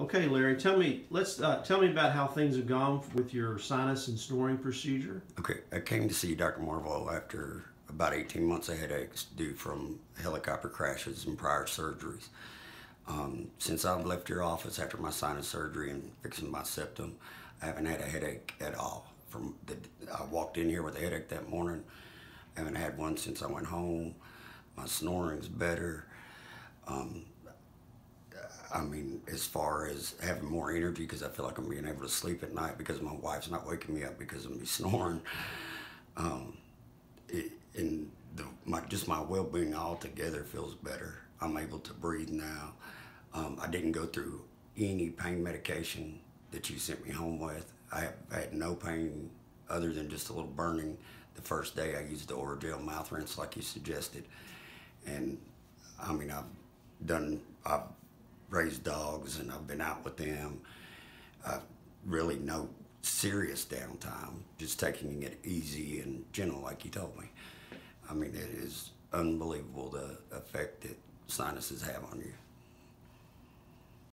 Okay, Larry, tell me. Let's uh, tell me about how things have gone with your sinus and snoring procedure. Okay, I came to see Dr. Marvel after about 18 months of headaches due from helicopter crashes and prior surgeries. Um, since I've left your office after my sinus surgery and fixing my septum, I haven't had a headache at all. From the, I walked in here with a headache that morning. I haven't had one since I went home. My snoring's better. Um, I mean, as far as having more energy, because I feel like I'm being able to sleep at night because my wife's not waking me up because of me snoring. Um, it, and the, my, just my well-being altogether feels better. I'm able to breathe now. Um, I didn't go through any pain medication that you sent me home with. I have had no pain other than just a little burning. The first day I used the Orajel mouth rinse like you suggested. And I mean, I've done, I've raised dogs and I've been out with them. Uh, really no serious downtime, just taking it easy and gentle like you told me. I mean, it is unbelievable the effect that sinuses have on you.